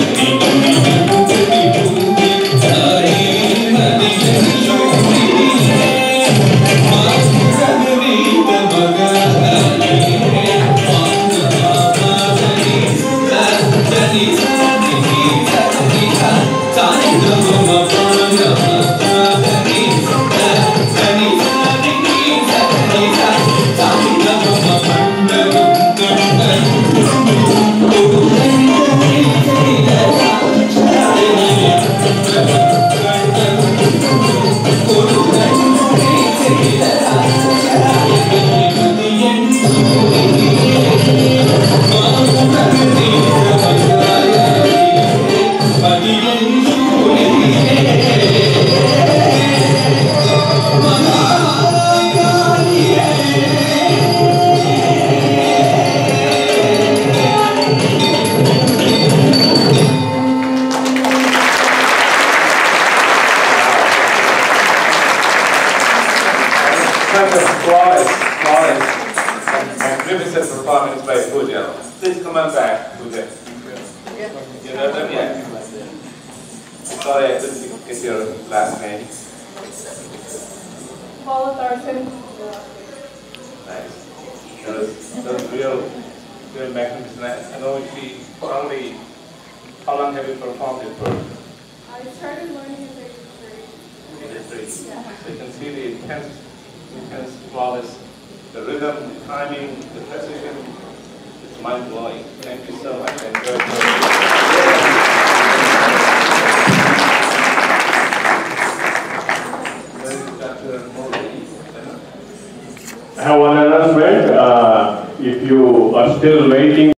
mim. Yeah. flawless, flawless, and magnificent performance by Pooja. Please come on back, Pooja. You know them yet? Sorry, I couldn't get your last name. Paula Thorson. Nice. That was, that was real, real magnificent. I know she probably, how long have you performed it for? I started learning at age three. It is three. Yeah. So you can see the intense, intense, flawless, the rhythm, the timing, the precision. It's mind blowing. Thank you so much. I have one announcement. Uh, if you are still waiting